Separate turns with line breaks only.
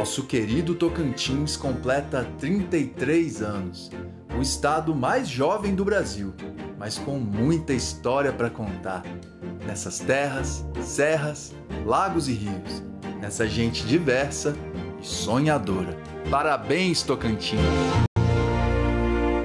Nosso querido Tocantins completa 33 anos, o estado mais jovem do Brasil, mas com muita história para contar. Nessas terras, serras, lagos e rios, nessa gente diversa e sonhadora. Parabéns, Tocantins!